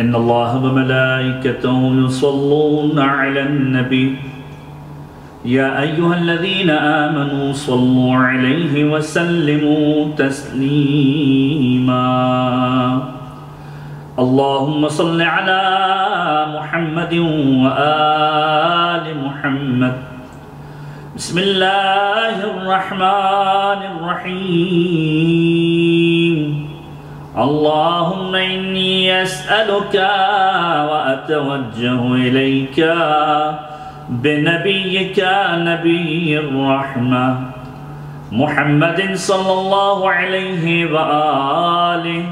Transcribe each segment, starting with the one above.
إن الله وملائكته يصلون على النبي. يا أيها الذين آمنوا صلوا عليه وسلموا تسليما. اللهم صل على محمد وآل محمد. بسم الله الرحمن الرحيم. اللهم إني أسألك وأتوجه إليك بنبيك نبي الرحمة محمد صلى الله عليه وآله.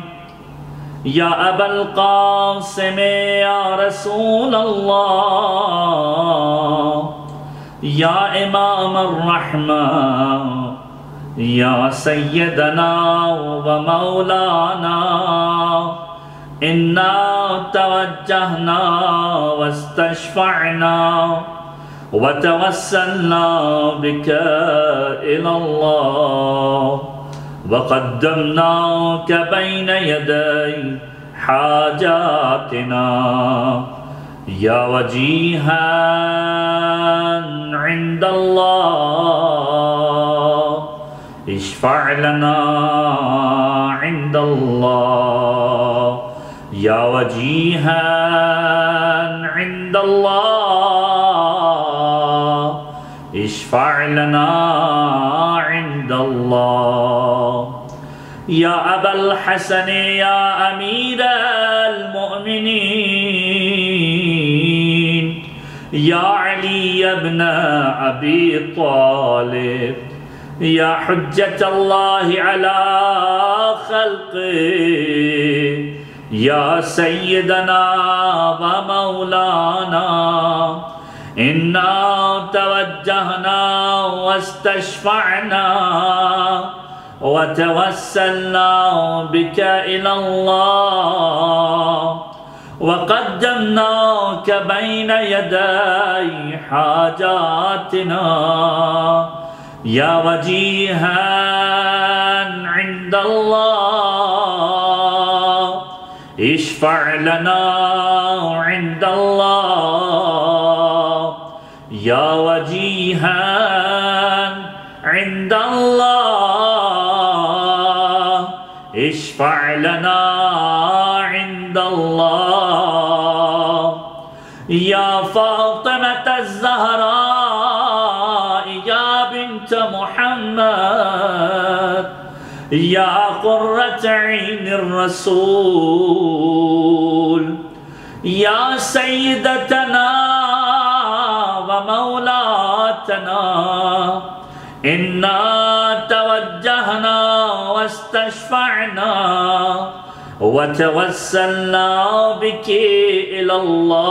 يا أبا القاسم يا رسول الله. يا إمام الرحمة يا سيدنا ومولانا إنا توجهنا واستشفعنا وتوسلنا بك إلى الله. وقدمناك بين يدي حاجاتنا. يا وجيها عند الله. اشفع لنا عند الله. يا وجيها عند الله. اشفع لنا عند الله. يا أبا الحسن يا أمير المؤمنين. يا علي بن أبي طالب. يا حجة الله على خلقه. يا سيدنا ومولانا إنا توجهنا واستشفعنا وتوسلنا بك إلى الله. وقدمناك بين يدي حاجاتنا. يا وجيها عند الله اشفع لنا عند الله. يا وجيها عند الله اشفع لنا عند الله. يا فاطمة الزهراء بنت محمد. يا قرة عين الرسول. يا سيدتنا ومولاتنا. إنا توجهنا واستشفعنا وتوسلنا بك إلى الله.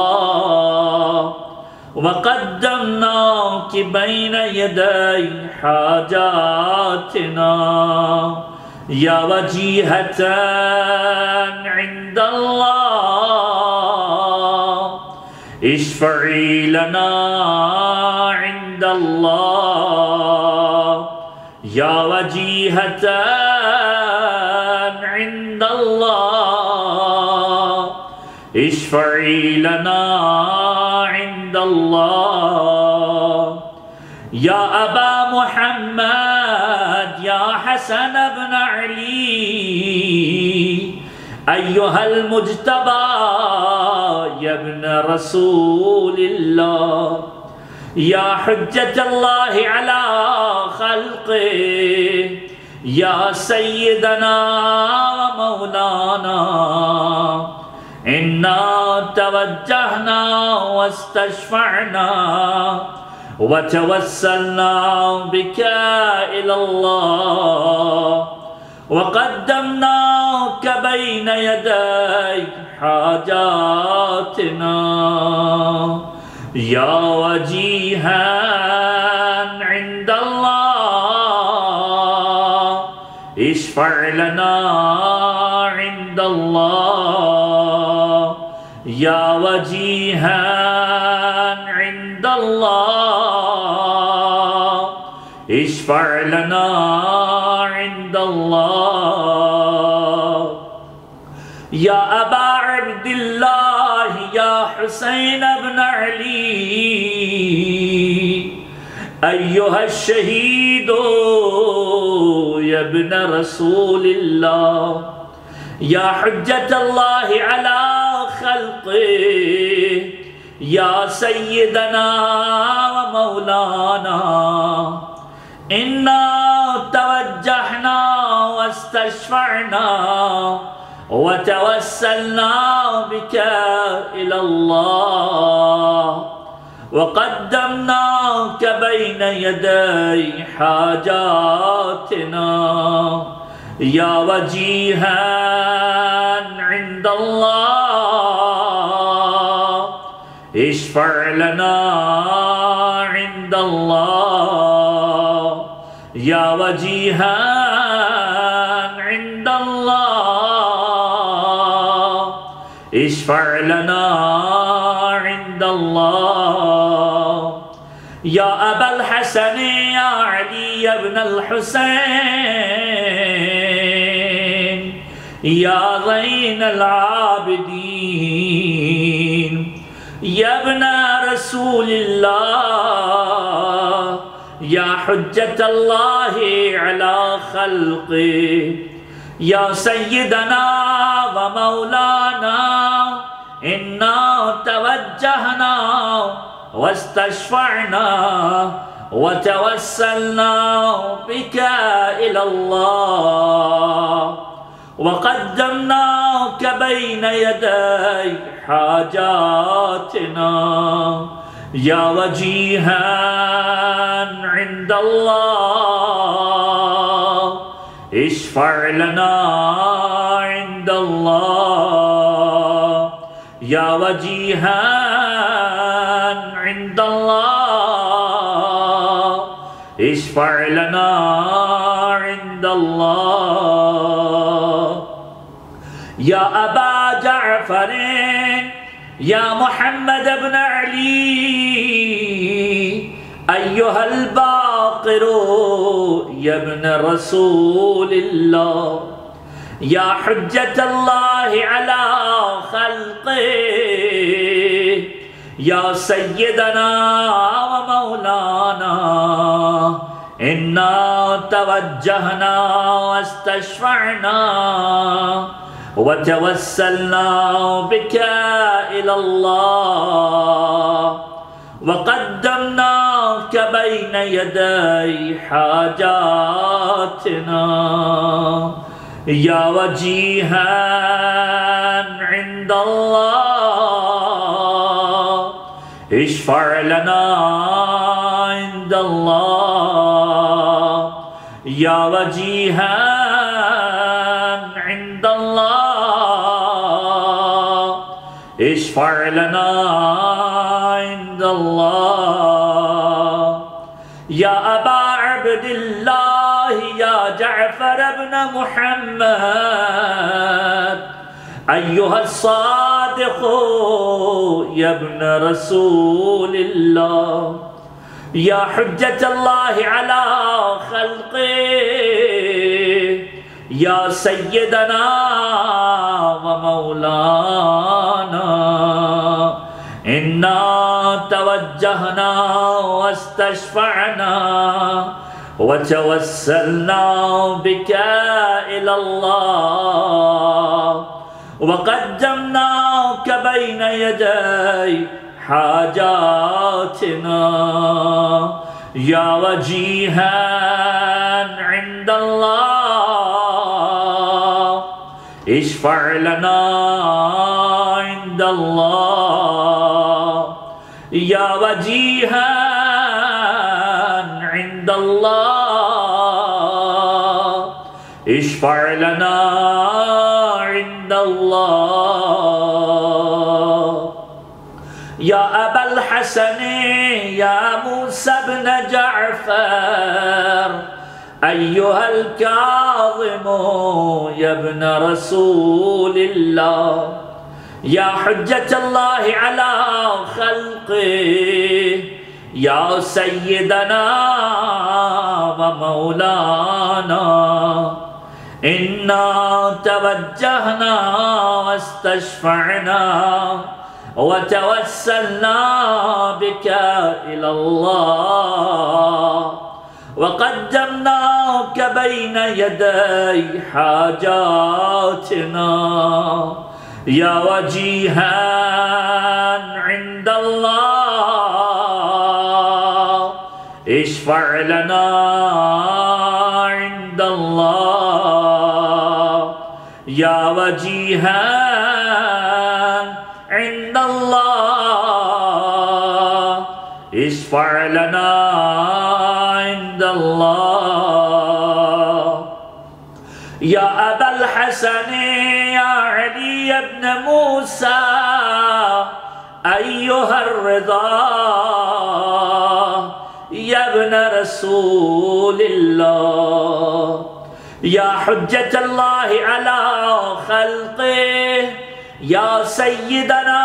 وقدمناك بين يدي حاجاتنا يا وجيهة عند الله اشفعي لنا عند الله يا وجيهة اشفعی لنا عند اللہ یا ابا محمد یا حسن ابن علی ایوہ المجتبا یا ابن رسول اللہ یا حجت اللہ علی خلق یا سیدنا و مولانا إنا توجهنا واستشفعنا وتوسلنا بك إلى الله وقدمناك بين يدي حاجاتنا يا وجيها عند الله اشفع لنا عند الله یا وجیہا عند اللہ اشفع لنا عند اللہ یا ابا عبد اللہ یا حسین ابن علی ایوہ الشہیدو یا ابن رسول اللہ یا حجت اللہ علی خلقه يا سيدنا ومولانا إنا توجهنا واستشفعنا وتوسلنا بك إلى الله. وقدمناك بين يدي حاجاتنا. يا وجيها عند الله. اشفع لنا عند الله. يا وجيها عند الله. اشفع لنا عند الله. يا أبا الحسن يا علي بن الحسين. يا زين العابدين. يا ابن رسول الله يا حجة الله على خلقه يا سيدنا ومولانا إنا توجهنا واستشفعنا وتوسلنا بك إلى الله. وقدمناك بين يدي حاجاتنا. يا وجيها عند الله اشفع لنا عند الله. يا وجيها عند الله اشفع لنا عند الله. یا ابا جعفر، یا محمد ابن علی ایوہ الباقر، یا ابن رسول اللہ، یا حجت اللہ علی خلق یا سیدنا و مولانا، انا توجہنا واستشفعنا وتوسلنا بك إلى الله. وقدمناك بين يدي حاجاتنا. يا وجيها عند الله. اشفع لنا عند الله. يا وجيها اشفع لنا عند اللہ یا ابا عبد اللہ یا جعفر ابن محمد ایوہ الصادق یا ابن رسول اللہ یا حجت اللہ علی خلقے يا سيدنا ومولانا إنا توجهنا واستشفعنا وتوسلنا بك إلى الله. وقدمناك بين يدي حاجاتنا. يا وجيها عند الله. اشفع لنا عند الله. يا وجيها عند الله. اشفع لنا عند الله. يا أبا الحسن يا موسى بن جعفر. أيها الكاظم يا ابن رسول الله يا حجة الله على خلقه يا سيدنا ومولانا. إنا توجهنا واستشفعنا وتوسلنا بك إلى الله. وقدمناك بين يدي حاجاتنا. يا وجيها عند الله اشفع لنا عند الله. يا وجيها عند الله اشفع لنا الحسن يا علي بن موسى أيها الرضا يا ابن رسول الله يا حجة الله على خلقه يا سيدنا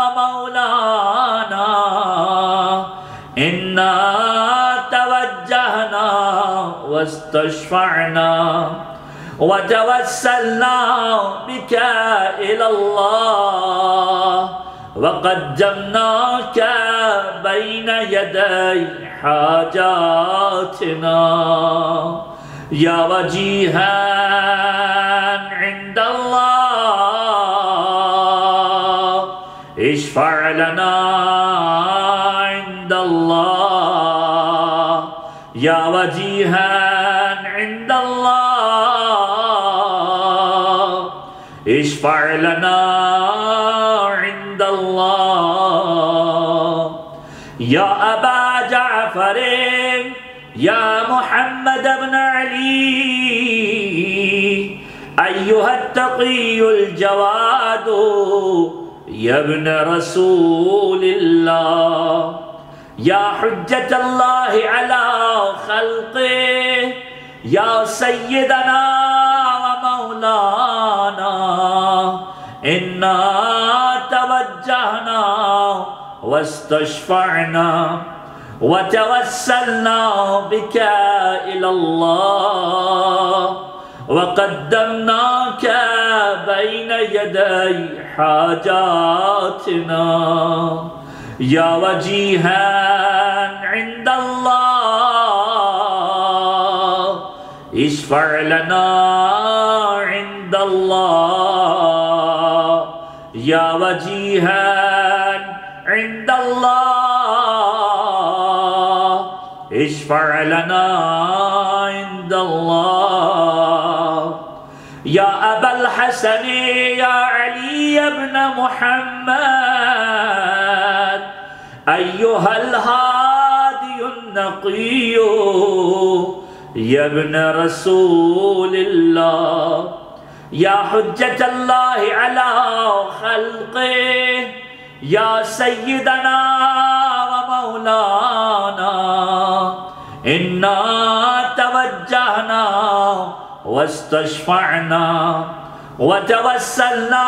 ومولانا إنا توجهنا واستشفعنا۔ وتوسلنا بك إلى الله. وقدمناك بين يدي حاجاتنا. يا وجيها عند الله. اشفع لنا عند الله. يا وجيها اشفع لنا عند اللہ یا ابا جعفر یا محمد ابن علی ایوہ التقی الجواد یا ابن رسول اللہ یا حجت اللہ علی خلقے یا سیدنا و مولانا إنا توجهنا واستشفعنا وتوسلنا بك إلى الله وقدمناك بين يدي حاجاتنا. يا وجيها عند الله اشفع لنا عند الله. يا وجيها عند الله. اشفع لنا عند الله. يا أبا الحسن يا علي بن محمد. أيها الهادي النقي يا ابن رسول الله. يا حجة الله على خلقه يا سيدنا ومولانا إنا توجهنا واستشفعنا وتوسلنا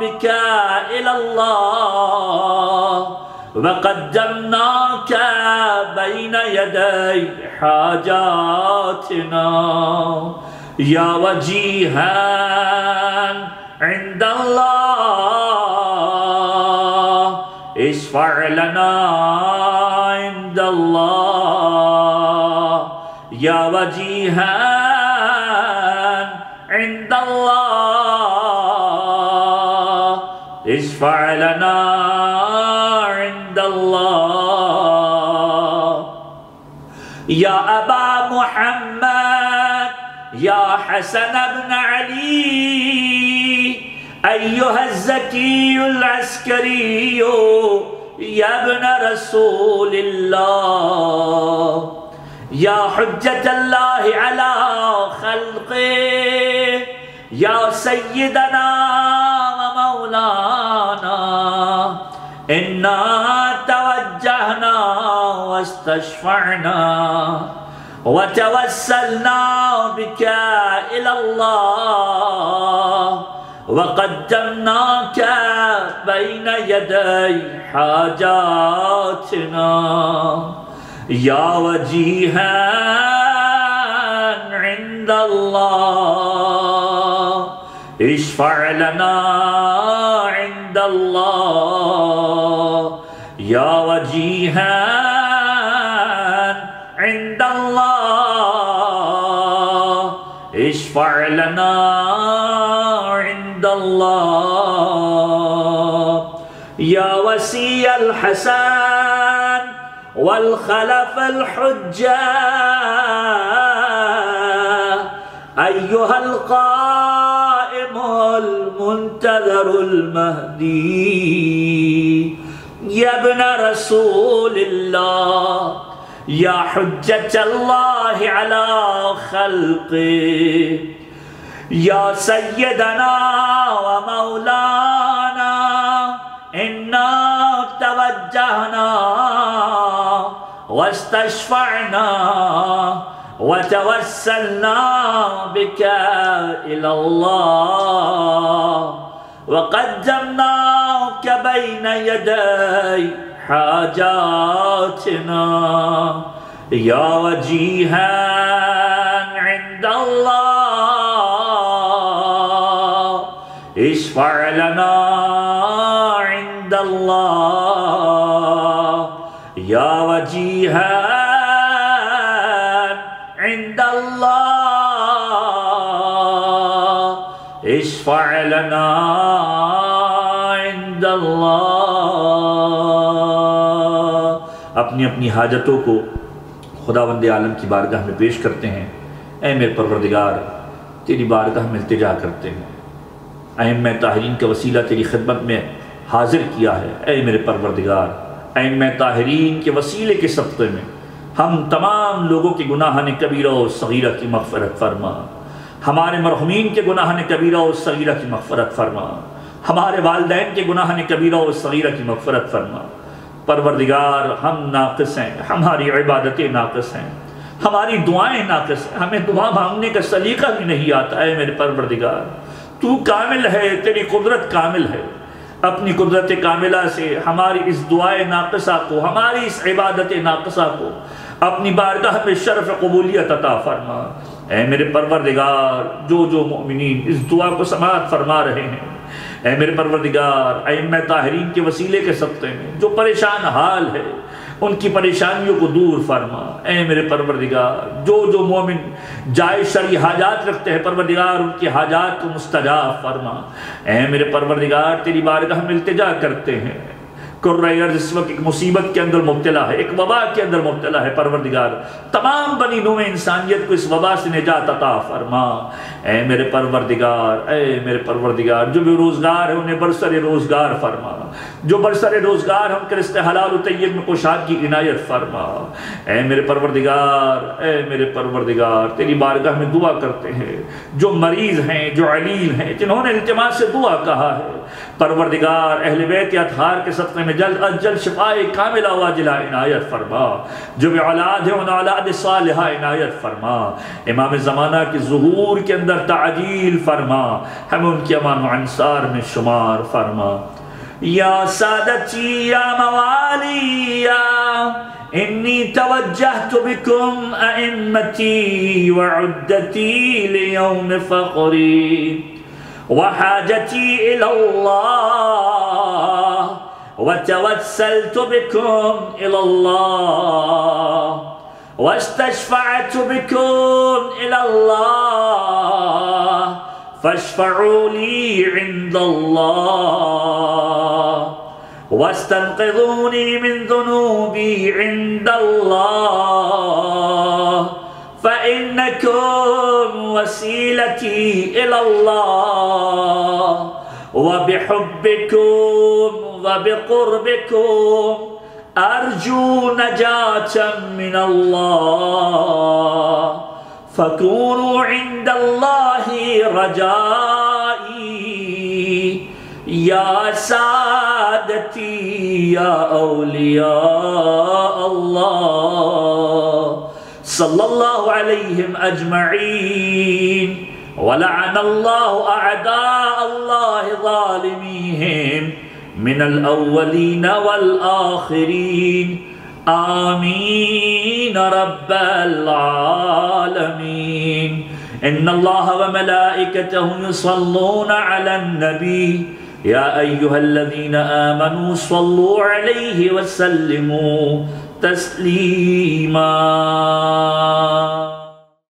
بك إلى الله. وقدمناك بين يدي حاجاتنا. يا وجيها عند الله اشفع لنا عند الله. يا وجيها عند الله اشفع لنا عند الله. يا أبا محمد يا حسن بن علي أيها الزكي العسكري يا ابن رسول الله يا حجة الله على خلقه يا سيدنا ومولانا إنا توجهنا واستشفعنا. وتوسلنا بك إلى الله وقدمناك بين يدي حاجاتنا. يا وجيها عند الله اشفع لنا عند الله. يا وجيها عند الله. لنا عند الله. يا وسي الحسن والخلف الحجة. أيها القائم المنتظر المهدي. يا ابن رسول الله. يا حجة الله على خلقه يا سيدنا ومولانا إنا توجهنا واستشفعنا وتوسلنا بك إلى الله. وقدمناك بين يدي حاجاتنا يا وجيها عند الله. اشفع لنا عند الله. يا وجيها عند الله. اشفع لنا عند الله. اپنی اپنی حاجتوں کو خدا وند عالم کی بارگاہ میں پیش کرتے ہیں۔ اے میرے پروردگار، تیری بارگاہ میں التجا کرتے ہیں۔ ائمہ طاہرین کا وسیلہ تیری خدمت میں حاضر کیا ہے۔ اے میرے پروردگار ائمہ طاہرین کے وسیلے کے صدقے میں ہم تمام لوگوں کے گناہان کبیرہ و صغیرہ کی مغفرت فرما۔ ہمارے مرحومین کے گناہان کبیرہ و صغیرہ کی مغفرت فرما۔ ہمارے والدین کے گناہان کبیرہ و صغیرہ کی مغفرت فرما۔ پروردگار ہم ناقص ہیں، ہماری عبادتیں ناقص ہیں، ہماری دعائیں ناقص ہیں، ہمیں دعا مانگنے کا سلیقہ بھی نہیں آتا، اے میرے پروردگار، تو کامل ہے، تیری قدرت کامل ہے، اپنی قدرت کاملہ سے ہماری اس دعائے ناقصہ کو، ہماری اس عبادت ناقصہ کو اپنی بارگاہ میں شرف قبولیت عطا فرما۔ اے میرے پروردگار، جو جو مؤمنین اس دعا کو سماعت فرما رہے ہیں اے میرے پروردگار ائمہ طاہرین کے وسیلے کے صدقے میں جو پریشان حال ہے، ان کی پریشانیوں کو دور فرما۔ اے میرے پروردگار، جو جو مومنین جائز شرعی حاجات رکھتے ہیں، پروردگار، ان کی حاجات کو مستجاب فرما۔ اے میرے پروردگار، تیری بارگاہ میں التجا کرتے ہیں۔ کرہ ارض اس وقت ایک مصیبت کے اندر مبتلا ہے، ایک وبا کے اندر مبتلا ہے۔ پروردگار، تمام بنی نوع انسانیت کو اس وبا سے نجات عطا فرما۔ اے میرے پروردگار، اے میرے پروردگار، جو بے روزگار ہے انہیں برسر روزگار فرما۔ جو برسر روزگار ہیں ان کے رزق حلال و طیب میں پوشاک کی عنایت فرما۔ اے میرے پروردگار، اے میرے پروردگار، تیری بارگاہ میں دعا کرتے ہیں۔ جو مریض ہیں، جو علیل ہیں، جنہوں نے التماس دعا کہا ہے، پروردگار، اہل بیت اطہار کے صدقے میں جلد از جلد شفاء کاملہ و عاجلہ عنایت فرما۔ جو بے اولاد ہیں، انہیں اولاد صالحہ عنایت فرما۔ امام زمانہ کے ظہور کے اندر در تعدیل فرما. همون که أمان و انصار میں شمار فرما. یا سادتی یا موالی یا انی توجہت بکم ائمتی و عدتی لیوم فقری وحاجتي إلى الله وتوسلت بكم إلى الله واستشفعت بكم إلى الله فاشفعوا لي عند الله واستنقذوني من ذنوبي عند الله فإنكم وسيلتي إلى الله وبحبكم وبقربكم أرجو نجاة من الله فَكُونُوا عِنْدَ اللَّهِ رَجَائِي. يَا سادتی يَا أَوْلِيَاءَ اللَّهِ. صلی اللہ علیہم اجمعین وَلَعَنَ اللَّهُ أَعْدَاءَ اللَّهِ ظَالِمِيهِمْ. مِنَ الْأَوَّلِينَ وَالْآخِرِينَ. آمين رب العالمين. إن الله وملائكته يصلون على النبي. يا أيها الذين آمنوا صلوا عليه وسلموا تسليماً.